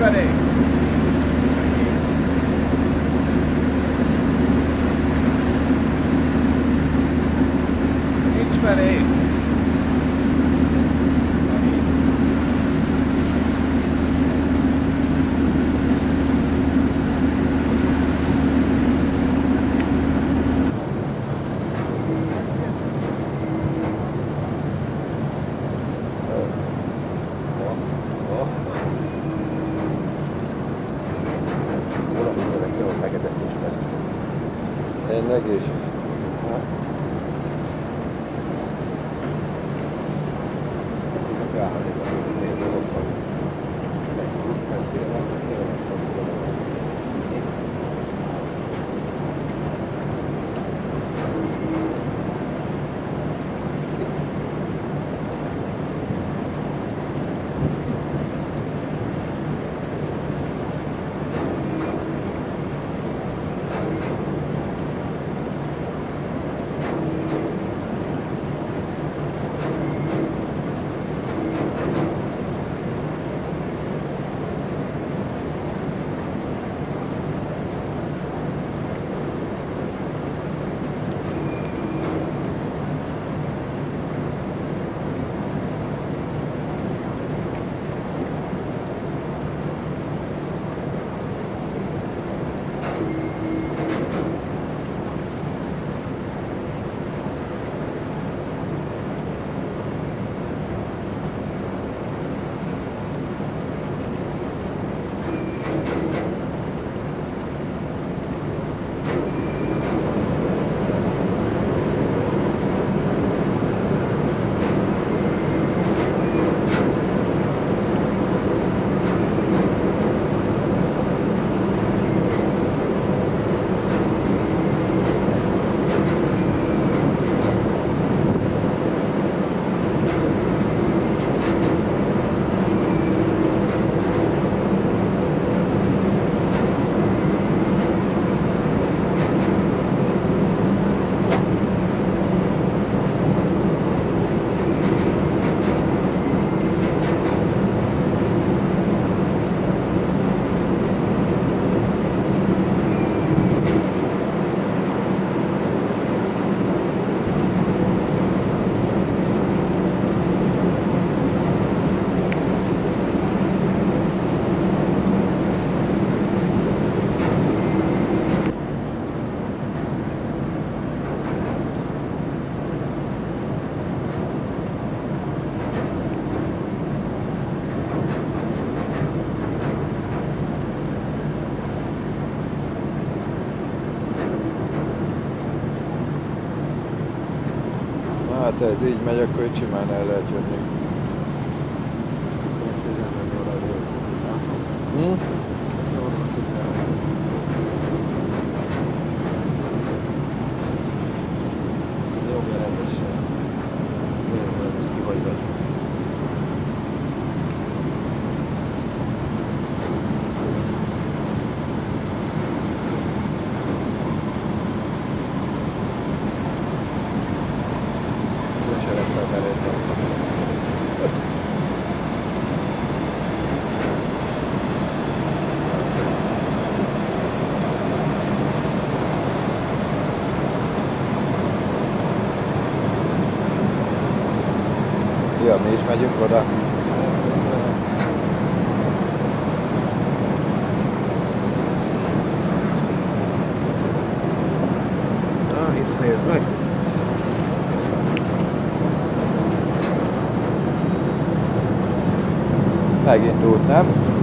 Escarei. энергия еще. Hát ez így megy, akkor itt simán el lehet jönni. Hm? Megyünk oda. Na, itt nézd meg! Megindult, nem?